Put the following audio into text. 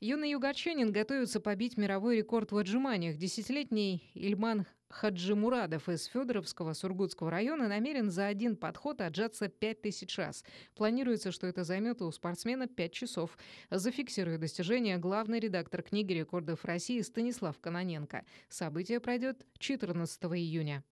Юный югорчанин готовится побить мировой рекорд в отжиманиях. Десятилетний Ильман Хаджимурадов из Федоровского Сургутского района намерен за один подход отжаться 5000 раз. Планируется, что это займет у спортсмена 5 часов. Зафиксирует достижение главный редактор книги рекордов России Станислав Каноненко. Событие пройдет 14 июня.